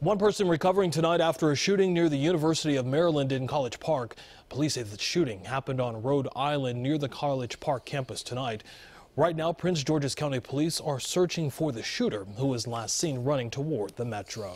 One person recovering tonight after a shooting near the University of Maryland in College Park. Police say the shooting happened on Rhode Island near the College Park campus tonight. Right now, Prince George's County Police are searching for the shooter who was last seen running toward the metro.